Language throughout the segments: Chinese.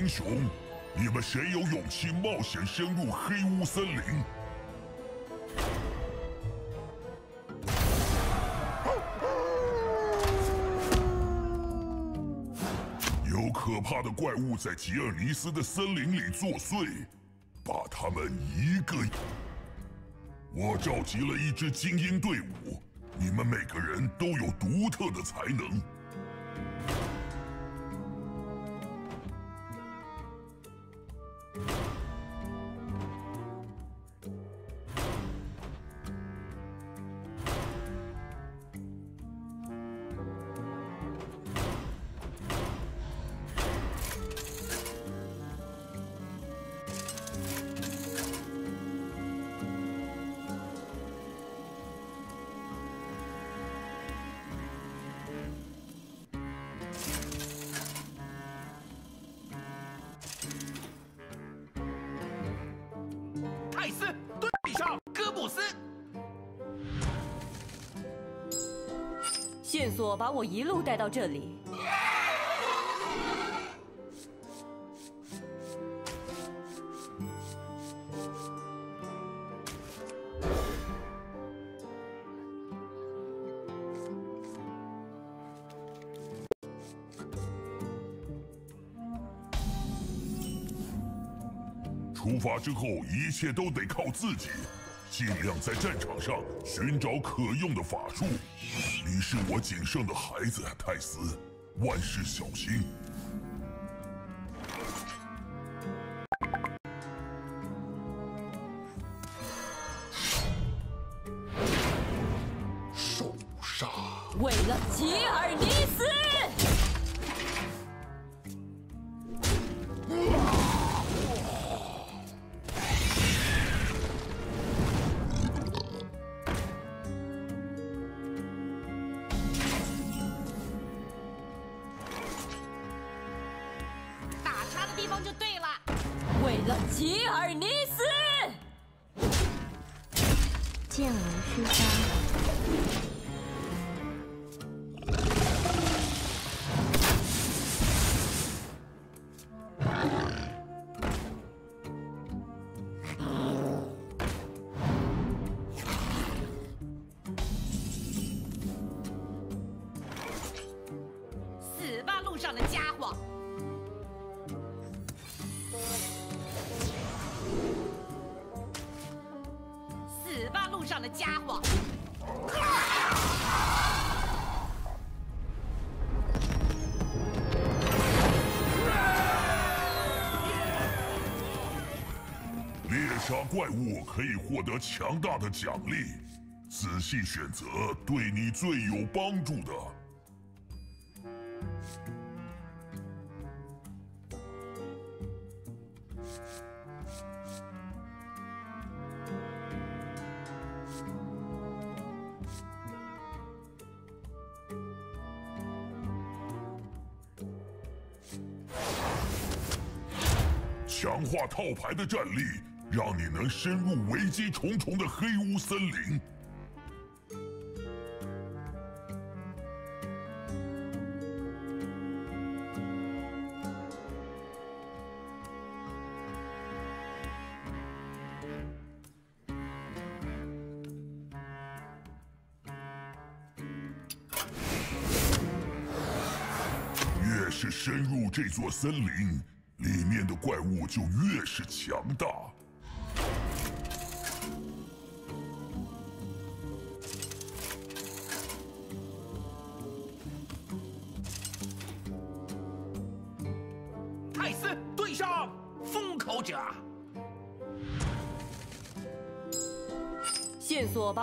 英雄，你们谁有勇气冒险深入黑屋森林？有可怕的怪物在吉尔尼斯的森林里作祟，把他们一个……我召集了一支精英队伍，你们每个人都有独特的才能。我一路带到这里。出发之后，一切都得靠自己，尽量在战场上寻找可用的法术。是我仅剩的孩子，泰斯，万事小心。杀怪物可以获得强大的奖励，仔细选择对你最有帮助的。强化套牌的战力，让你能深入危机重重的黑屋森林。越是深入这座森林，里面的怪物就越是强大。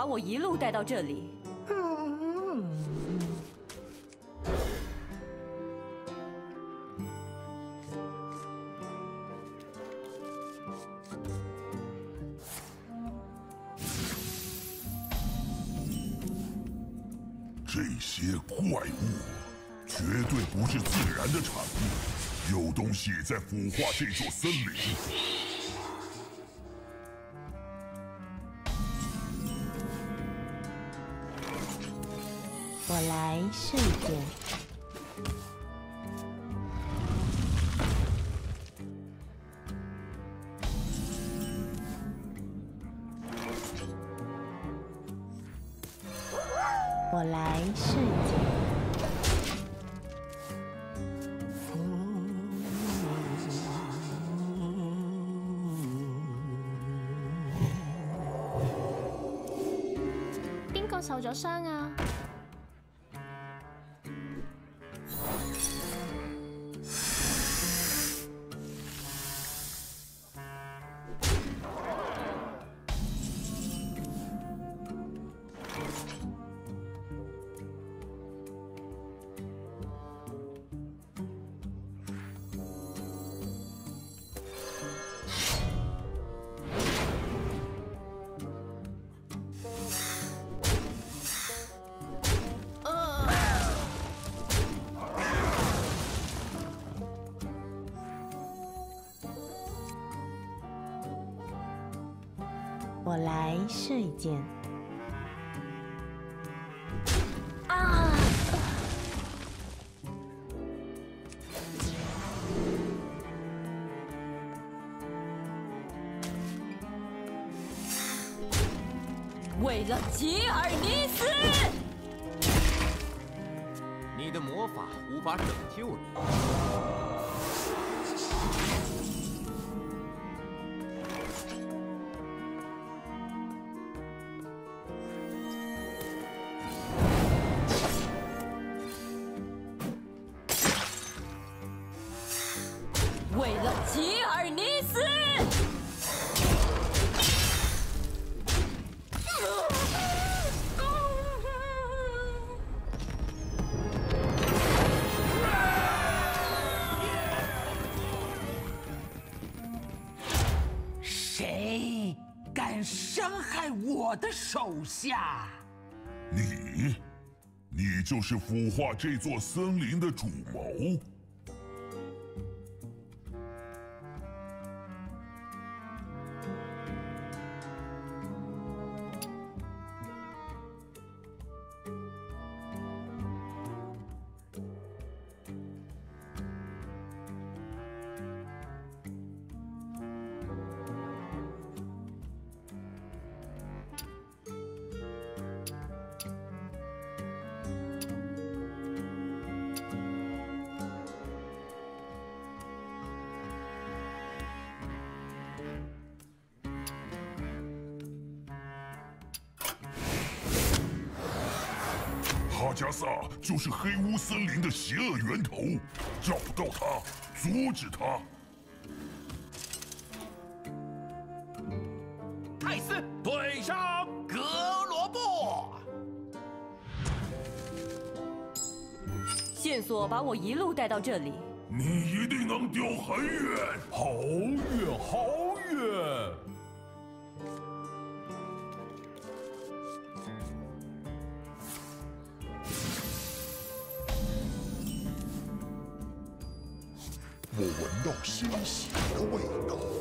我一路带到这里。这些怪物绝对不是自然的产物，有东西在腐化这座森林。我来试一遍我来试一边个受咗伤吉尔尼斯，你的魔法无法拯救你。的手下？你，你就是腐化这座森林的主谋。恶源头，找到他，阻止他。泰斯对上格罗布，线索把我一路带到这里。你一定能丢很远，好远好远。鲜血的味道。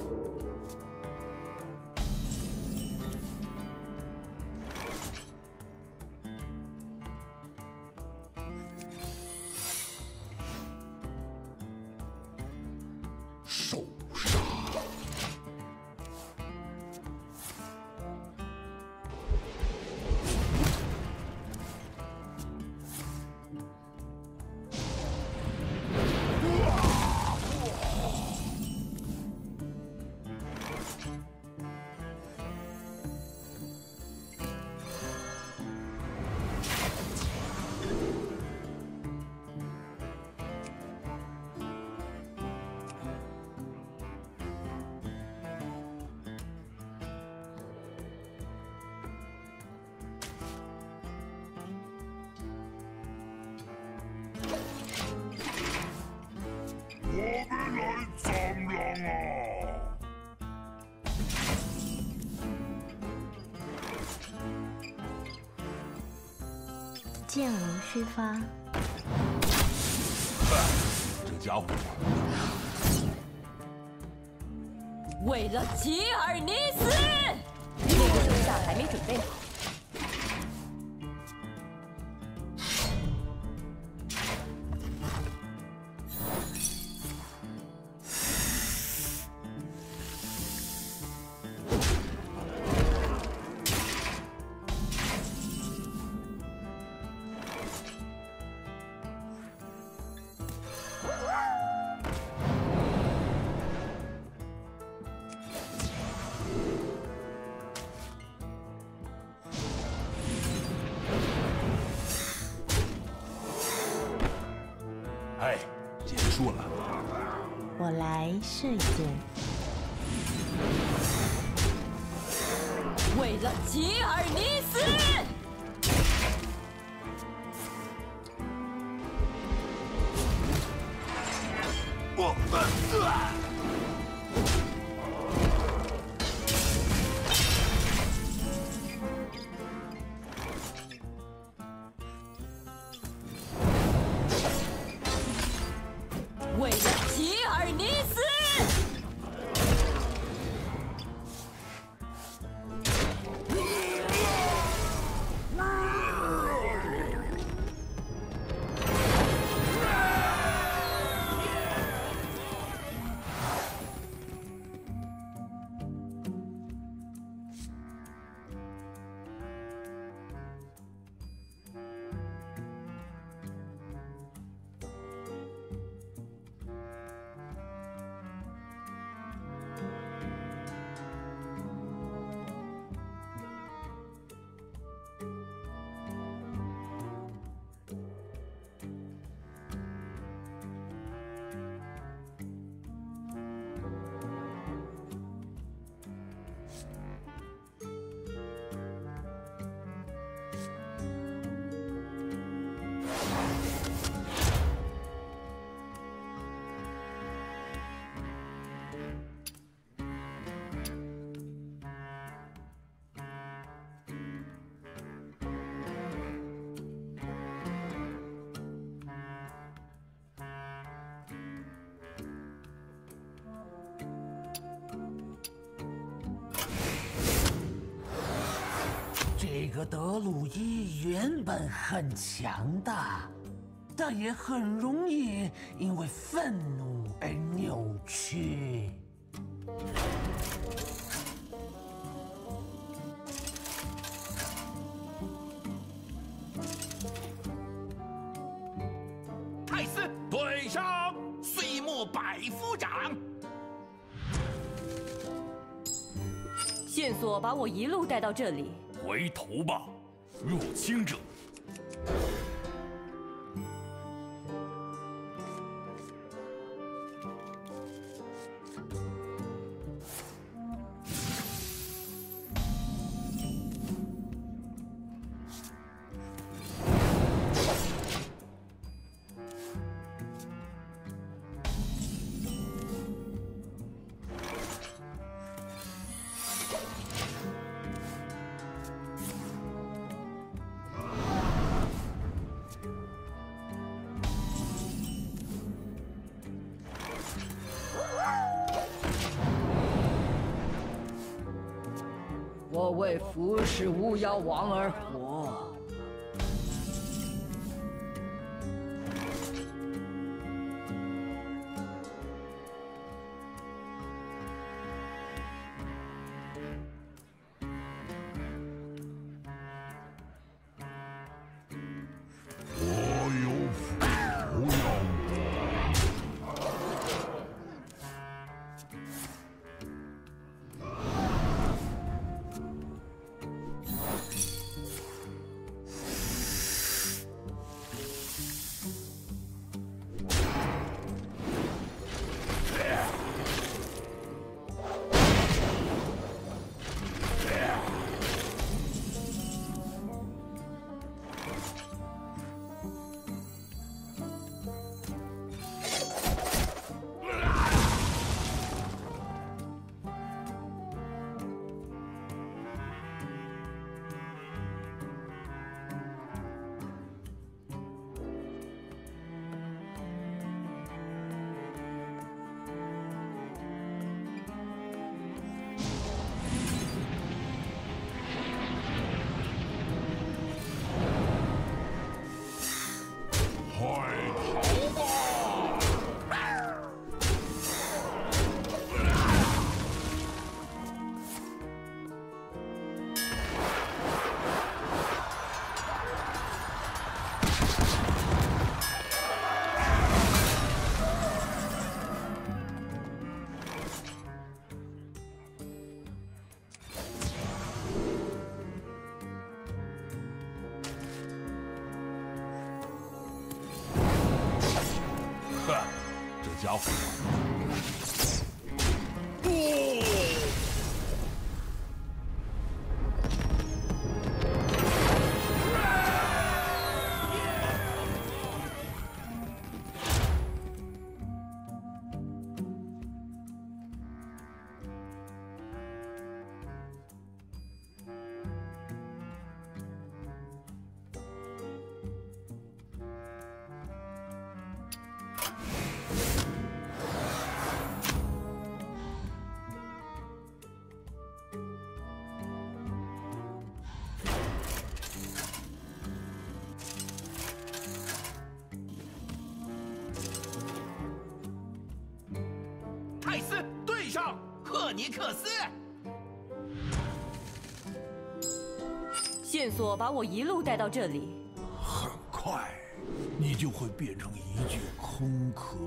剑无虚发，这家伙。为了吉尔尼斯，那个手下还没准备好。试一件。个德鲁伊原本很强大，但也很容易因为愤怒而扭曲。泰斯对上岁末百夫长。线索把我一路带到这里，回头吧，入侵者！为服侍巫妖王而家索把我一路带到这里。很快，你就会变成一具空壳。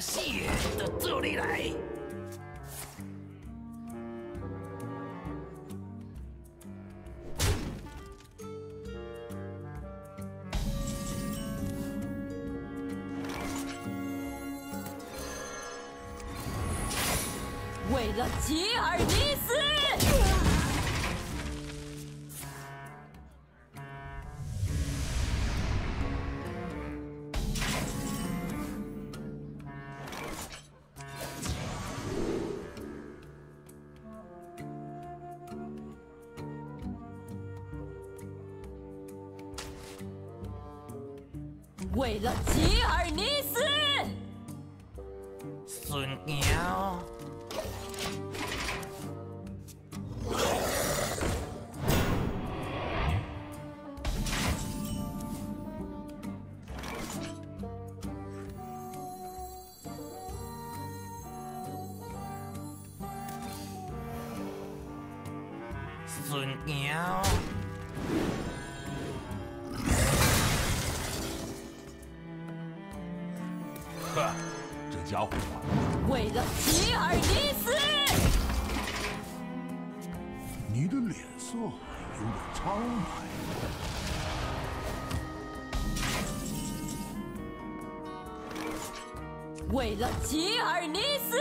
血到这里来哼，这家伙为了吉尔尼斯，你的脸色有点苍白。为了吉尔尼斯，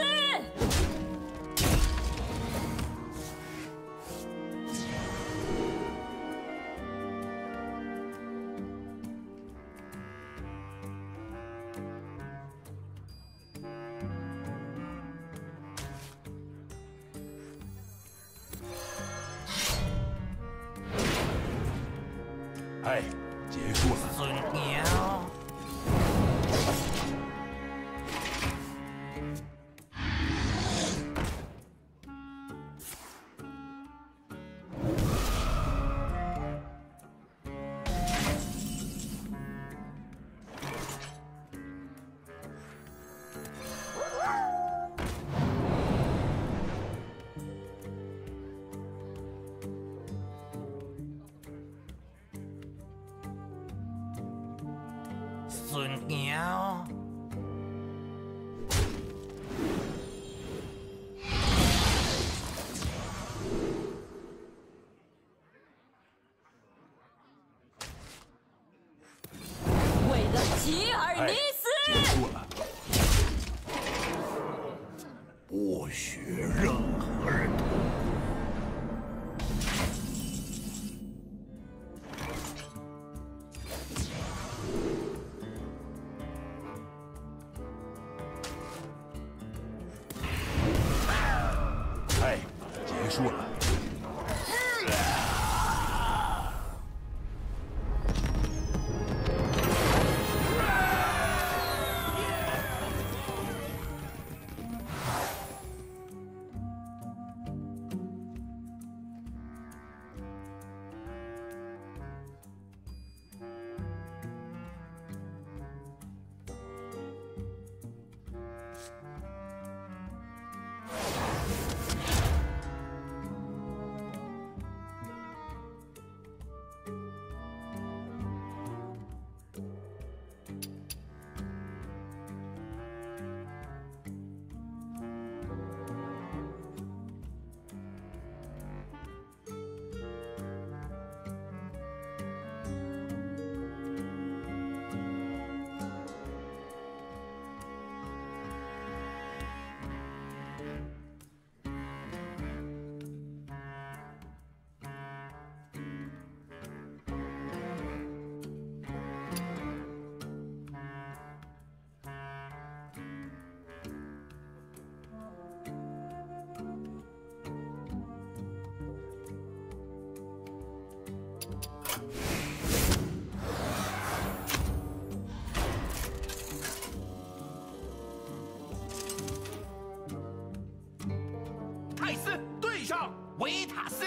艾斯对上维塔斯。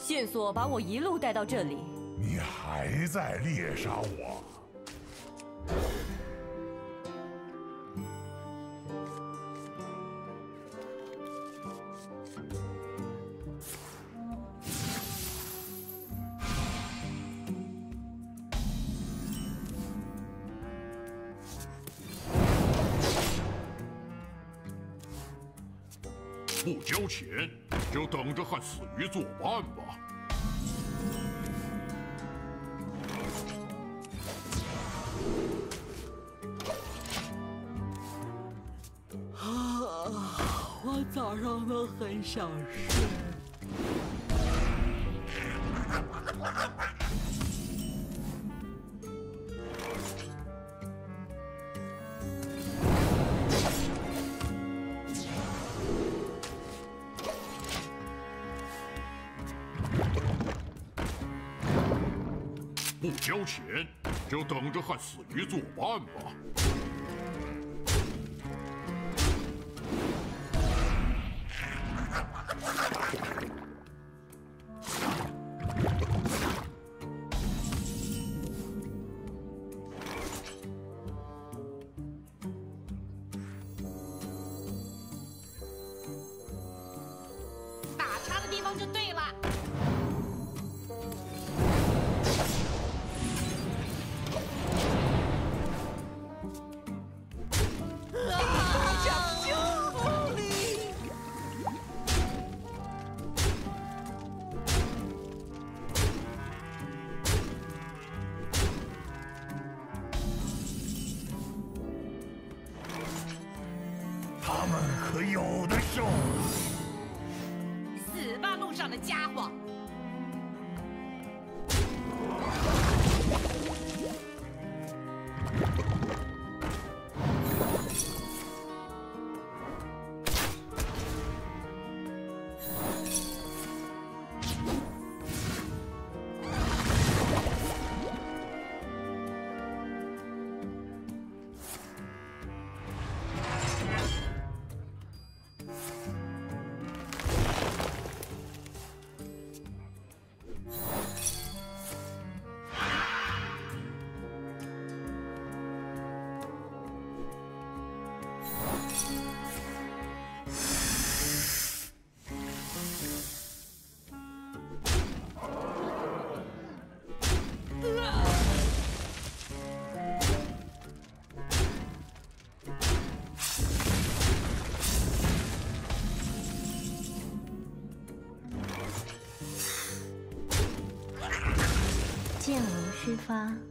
线索把我一路带到这里。你还在猎杀我？鱼作伴吧。啊我早上都很想吃。交钱，就等着和死鱼作伴吧。无虚发。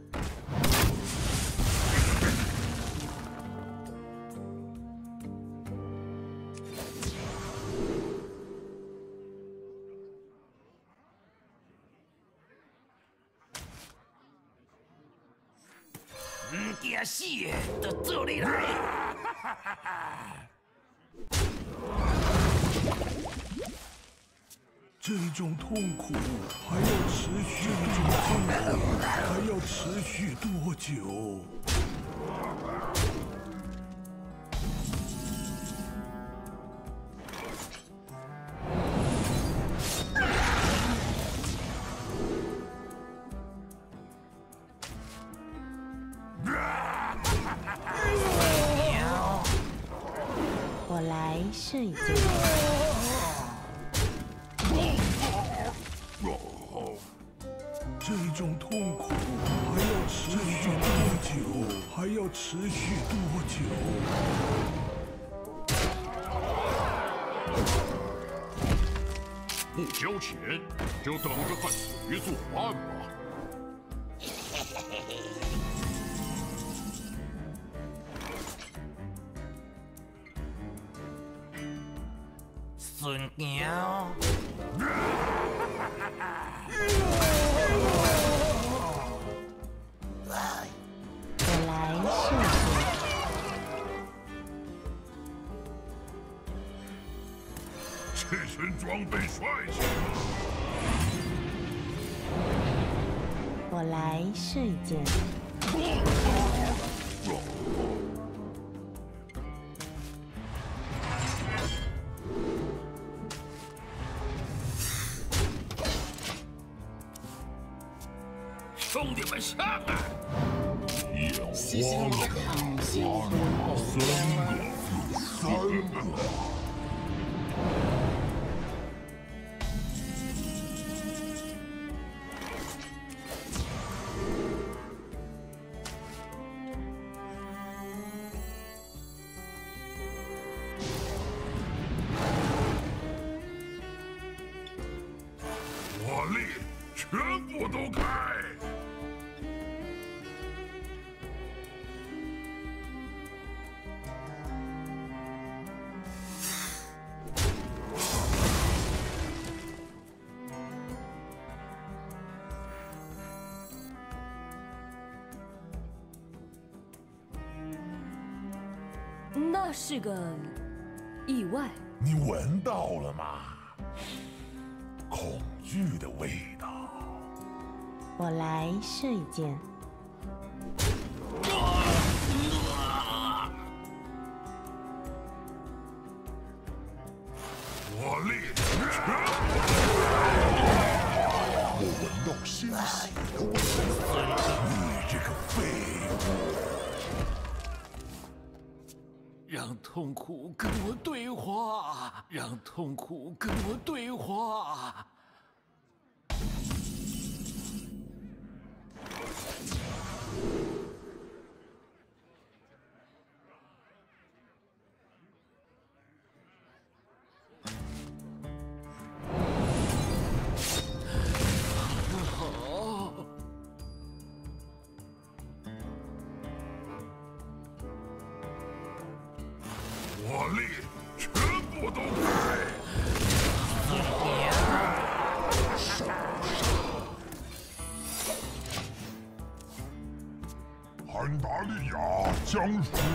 唔惊这种痛苦还要持续，这种痛苦还要持续多久？兄弟们上啊！眼花了，三个，三个。是个意外。你闻到了吗？恐惧的味道。我来射一箭。痛苦跟我 Bye.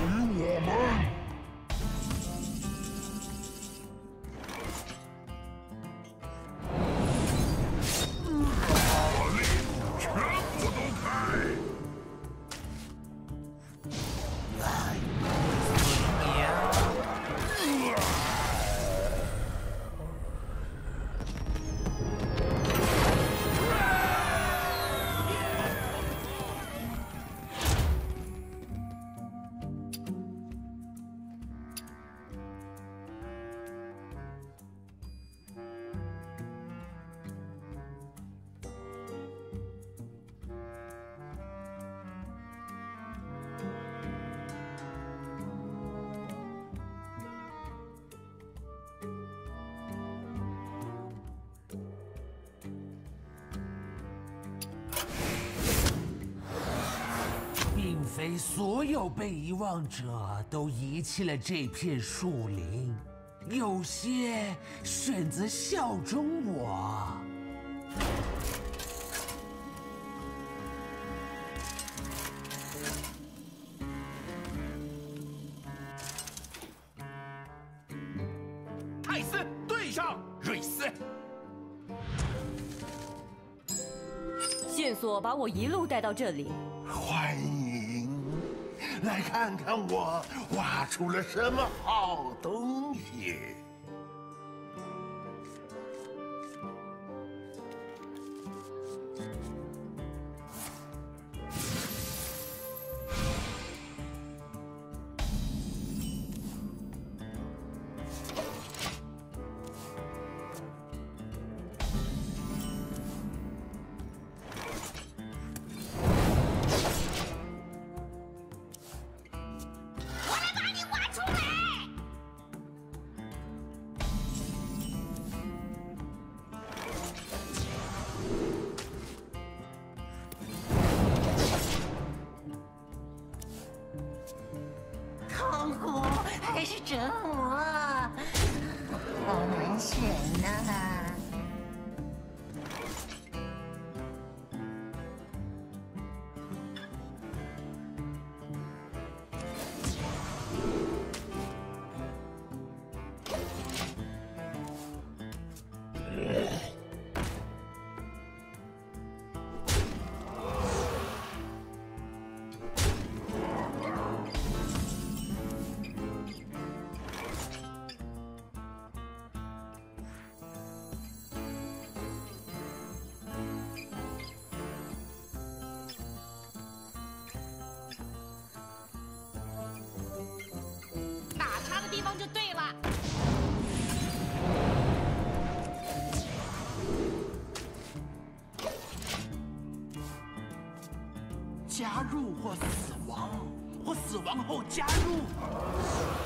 所有被遗忘者都遗弃了这片树林，有些选择效忠我。泰斯对上瑞斯，线索把我一路带到这里。欢迎。来看看我挖出了什么好东西。就对了。加入或死亡，或死亡后加入。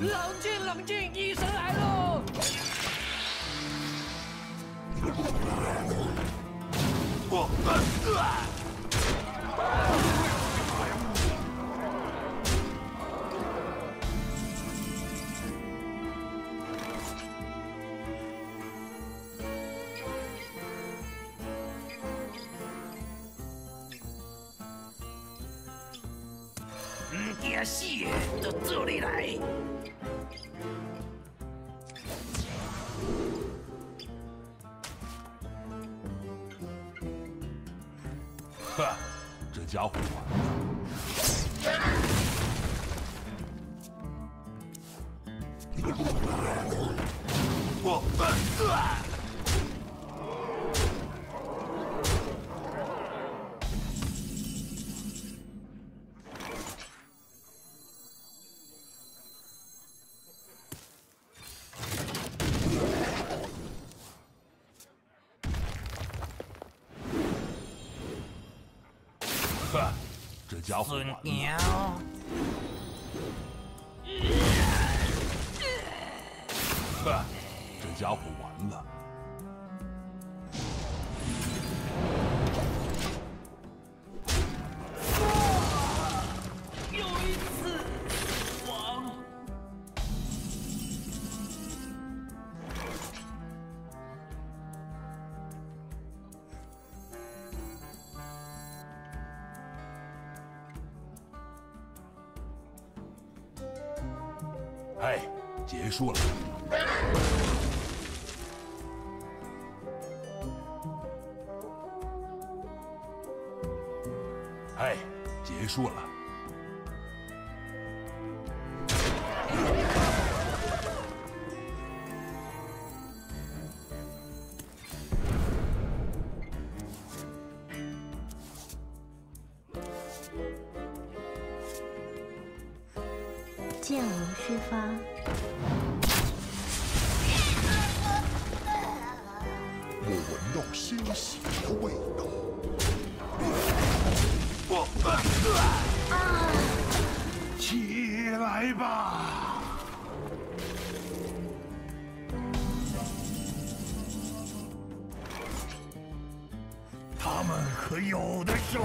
冷静，冷静，医生来了！这家伙完了。家伙完了。你来吧！他们可有的受。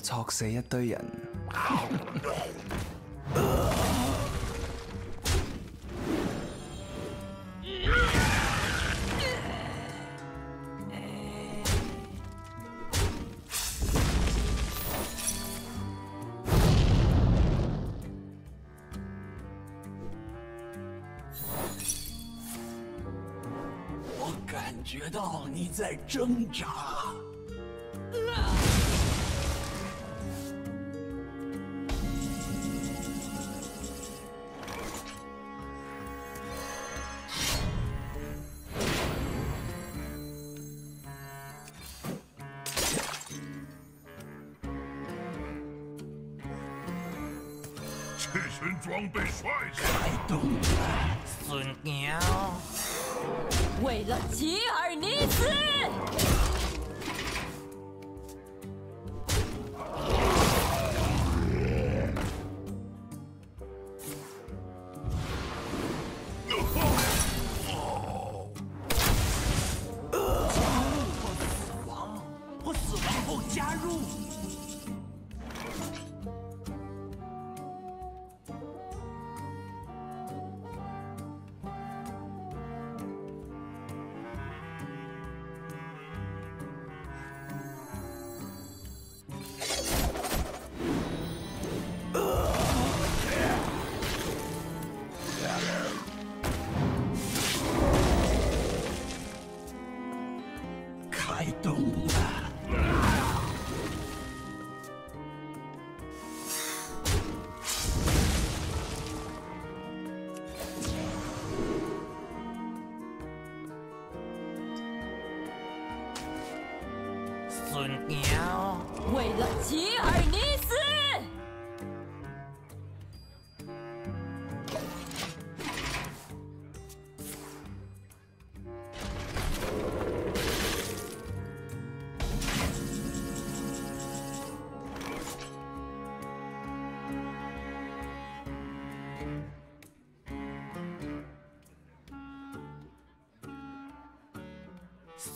戳死一堆人。我感觉到你在挣扎。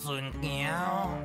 dồn kéo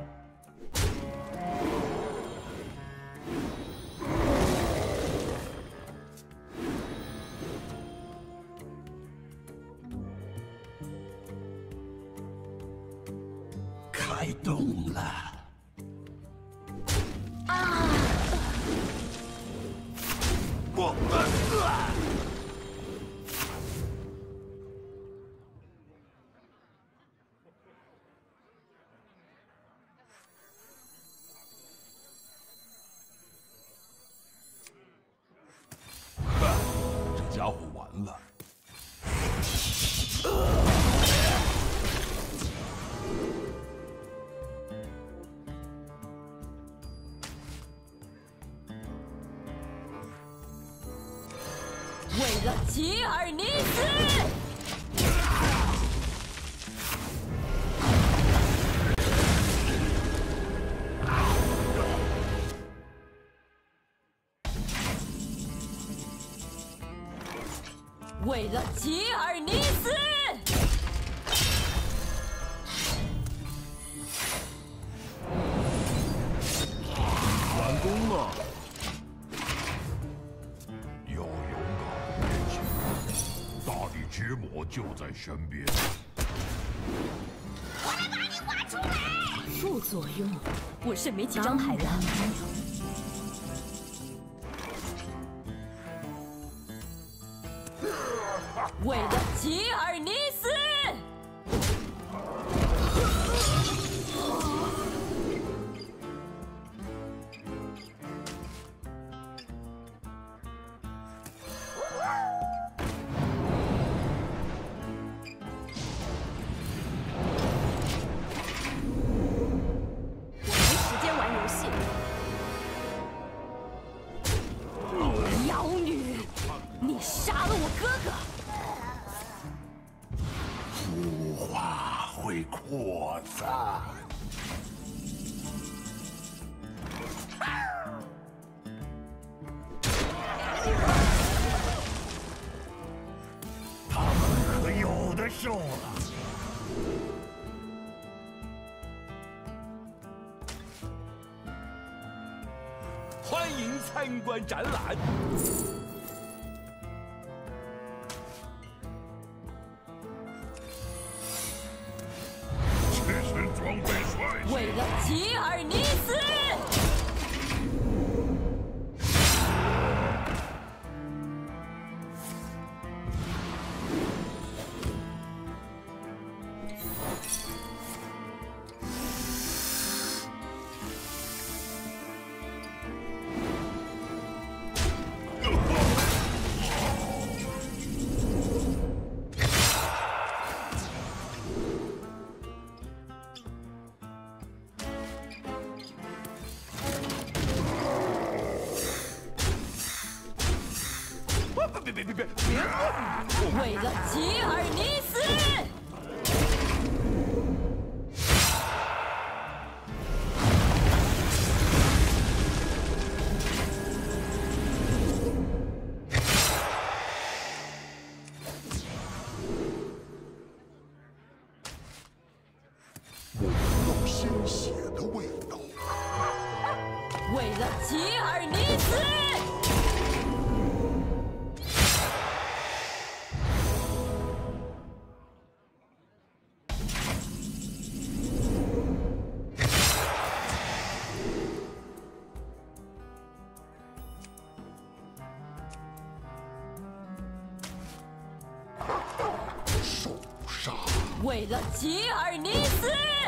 在身边。我来把你挖出来副作用，我是没几张牌了。扩散。他们可有的受了。参观展览。为了吉尔尼斯。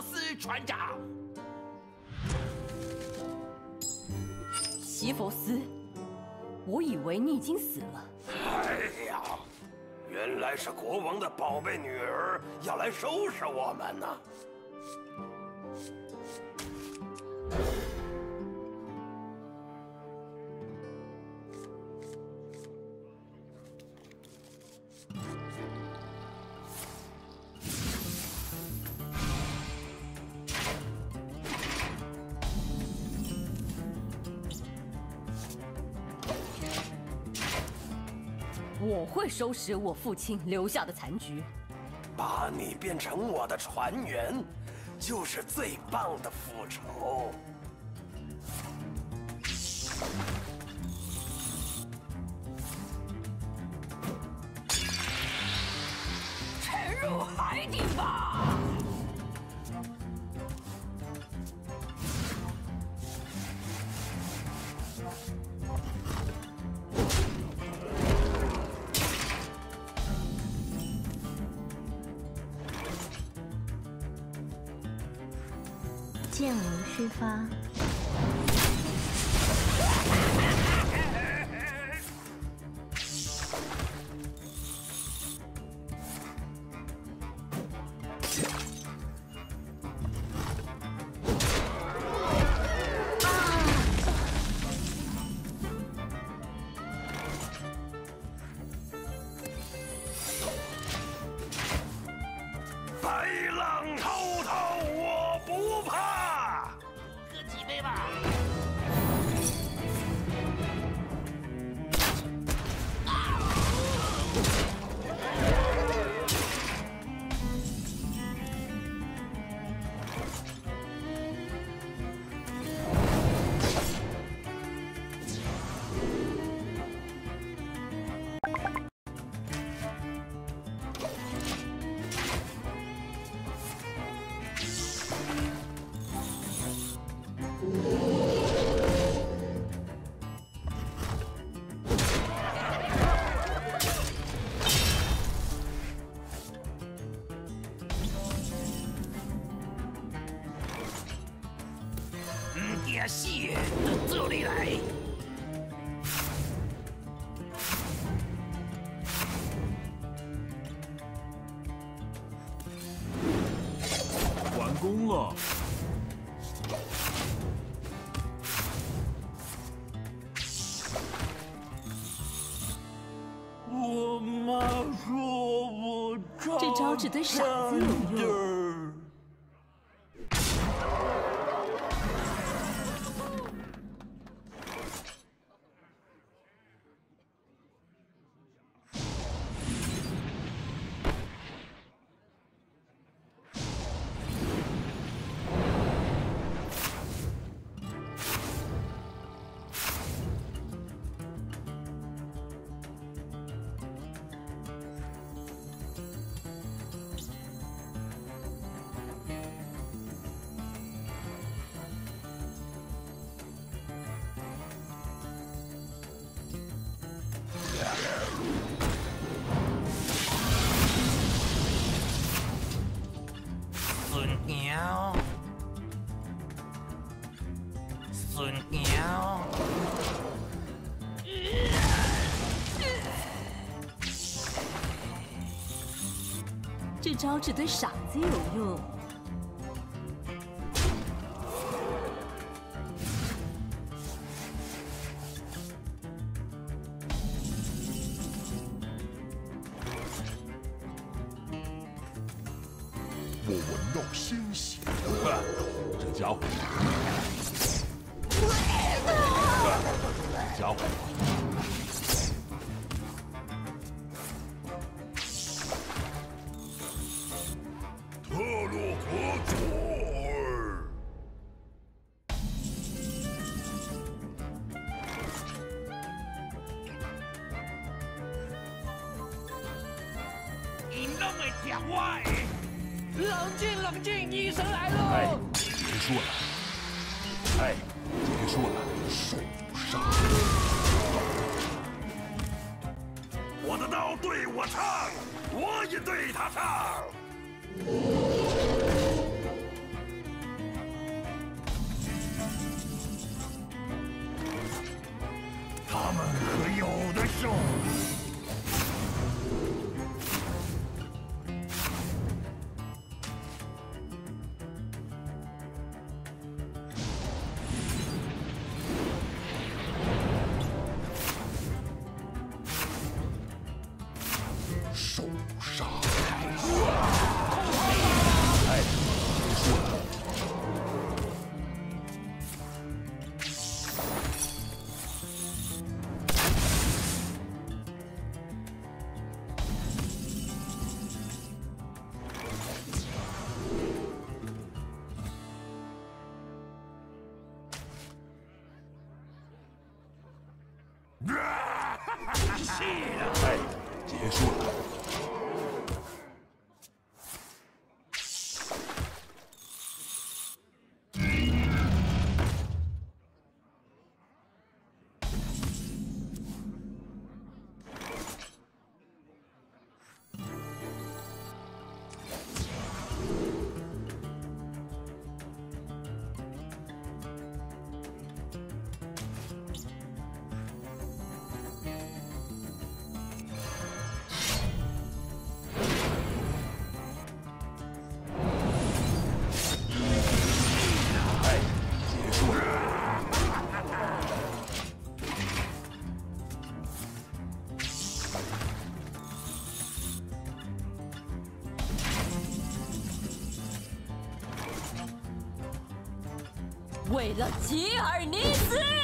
斯船长。席佛斯，我以为你已经死了。哎呀，原来是国王的宝贝女儿要来收拾我们呢。我收拾我父亲留下的残局。把你变成我的船员，就是最棒的复仇。傻子。招只对傻子有用。我的刀对我唱我也对他唱。他们可有的受。你的吉尔尼斯。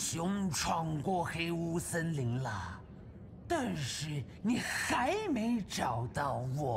熊闯过黑雾森林了，但是你还没找到我。